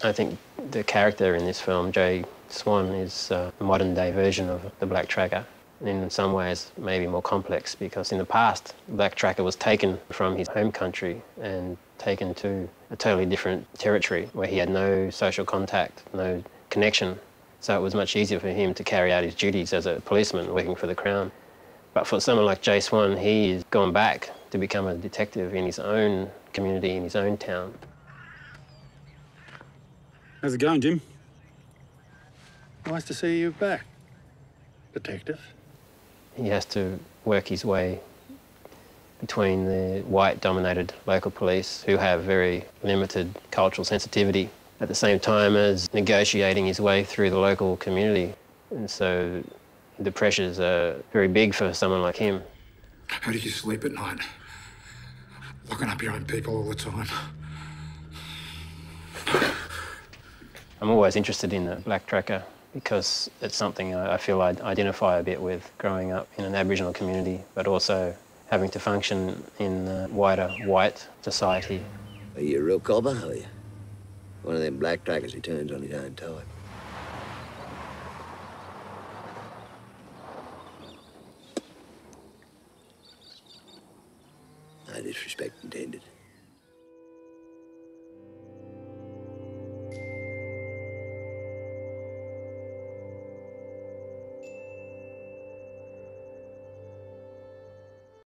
I think the character in this film, Jay Swan, is uh, a modern day version of the Black Tracker. In some ways, maybe more complex because in the past, Black Tracker was taken from his home country and taken to a totally different territory where he had no social contact, no connection. So it was much easier for him to carry out his duties as a policeman working for the Crown. But for someone like Jay Swan, he's gone back to become a detective in his own community, in his own town. How's it going, Jim? Nice to see you back, detective. He has to work his way between the white-dominated local police who have very limited cultural sensitivity at the same time as negotiating his way through the local community. And so the pressures are very big for someone like him. How do you sleep at night? Locking up your own people all the time. I'm always interested in the black tracker because it's something I feel I identify a bit with growing up in an Aboriginal community, but also having to function in the wider white society. Are you a real cobber, are you? One of them black trackers who turns on his own type. No disrespect intended.